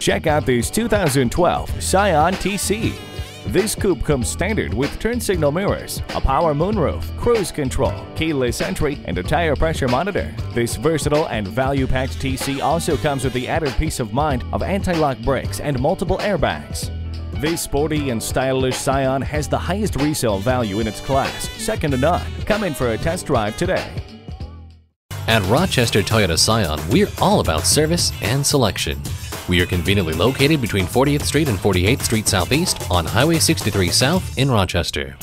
Check out this 2012 Scion TC. This coupe comes standard with turn signal mirrors, a power moonroof, cruise control, keyless entry, and a tire pressure monitor. This versatile and value-packed TC also comes with the added peace of mind of anti-lock brakes and multiple airbags. This sporty and stylish Scion has the highest resale value in its class, second to none. Come in for a test drive today. At Rochester Toyota Scion, we're all about service and selection. We are conveniently located between 40th Street and 48th Street Southeast on Highway 63 South in Rochester.